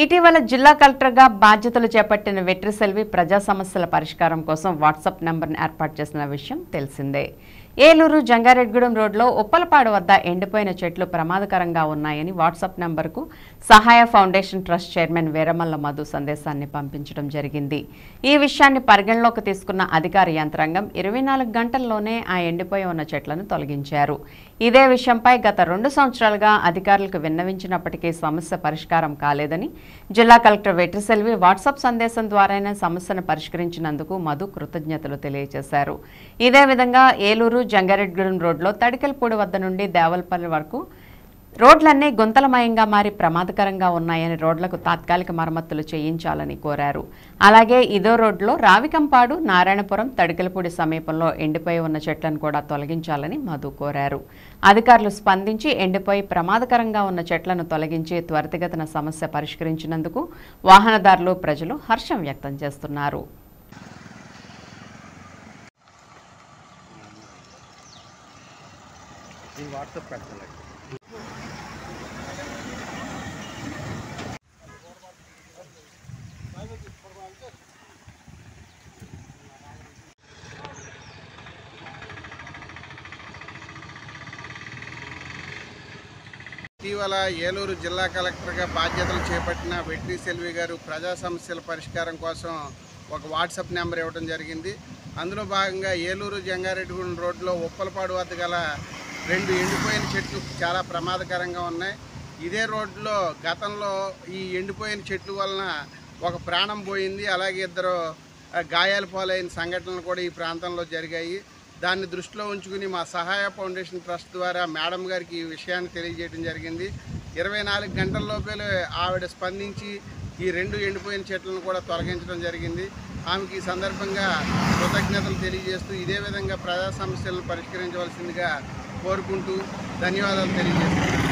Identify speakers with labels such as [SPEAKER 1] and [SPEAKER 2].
[SPEAKER 1] ఇటీవల జిల్లా కలెక్టర్గా బాధ్యతలు చేపట్టిన వెట్రిసెల్వి ప్రజా సమస్యల పరిష్కారం కోసం వాట్సాప్ నెంబర్ను ఏర్పాటు చేసిన విషయం తెలిసిందే. ఏలూరు జంగారెడ్గూడెం రోడ్లో ఉప్పలపాడు వద్ద ఎండిపోయిన చెట్లు ప్రమాదకరంగా ఉన్నాయని వాట్సాప్ నెంబర్కు Sahaya foundation trust chairman Veeramalla Madhu సందేశాన్ని పంపించడం జరిగింది. ఈ విషయాన్ని పరిగణలోకి తీసుకున్న అధికార యంత్రాంగం ఇరవై నాలుగు గంటల్లోనే ఆ ఎండిపోయి ఉన్న చెట్లను తొలగించారు. ఇదే విషయంపై గత రెండు సంవత్సరాలుగా అధికారులకు విన్నవించినప్పటికీ సమస్య పరిష్కారం కాలేదని జిల్లా కలెక్టర్ వెట్రిసెల్వి వాట్సాప్ సందేశం ద్వారానే సమస్యను పరిష్కరించినందుకు మధు కృతజ్ఞతలు తెలియజేశారు. ఇదే విధంగా ఏలూరు జంగారెడ్గూడెం రోడ్లో తడికెలపూడి వద్ద నుండి దేవల్పల్లి వరకు రోడ్లన్నీ గుంతలమయంగా మారి ప్రమాదకరంగా ఉన్నాయని రోడ్లకు తాత్కాలిక మరమ్మతులు చేయించాలని కోరారు. అలాగే ఇదో రోడ్లో రావికంపాడు నారాయణపురం తడికెలపూడి సమీపంలో ఎండిపోయి ఉన్న చెట్లను కూడా తొలగించాలని మధు కోరారు. అధికారులు స్పందించి ఎండిపోయి ప్రమాదకరంగా ఉన్న చెట్లను తొలగించి త్వరితగతిన సమస్య పరిష్కరించినందుకు వాహనదారులు ప్రజలు హర్షం వ్యక్తం చేస్తున్నారు.
[SPEAKER 2] నేను వాట్సాప్ పెడతాను ఇటీవల ఏలూరు జిల్లా కలెక్టర్గా బాధ్యతలు చేపట్టిన వెట్రి సెల్వి గారు ప్రజా సమస్యల పరిష్కారం కోసం ఒక వాట్సాప్ నెంబర్ ఇవ్వడం జరిగింది. అందులో భాగంగా ఏలూరు జంగారెడ్డిగూడెం రోడ్లో ఉప్పలపాడు వద్ద గల రెండు ఎండిపోయిన చెట్లు చాలా ప్రమాదకరంగా ఉన్నాయి. ఇదే రోడ్లో గతంలో ఈ ఎండిపోయిన చెట్లు వలన ఒక ప్రాణం పోయింది. అలాగే ఇద్దరు గాయాలు పాలైన సంఘటనలు కూడా ఈ ప్రాంతంలో జరిగాయి. దాన్ని దృష్టిలో ఉంచుకుని మా సహాయ ఫౌండేషన్ ట్రస్ట్ ద్వారా మేడం గారికి ఈ విషయాన్ని తెలియజేయడం జరిగింది. ఇరవై నాలుగు గంటల్లోపే ఆవిడ స్పందించి ఈ రెండు ఎండిపోయిన చెట్లను కూడా తొలగించడం జరిగింది. ఆమెకి ఈ సందర్భంగా కృతజ్ఞతలు తెలియజేస్తూ ఇదే విధంగా ప్రజా సమస్యలను పరిష్కరించవలసిందిగా కోరుకుంటూ ధన్యవాదాలు తెలియజేస్తున్నాను.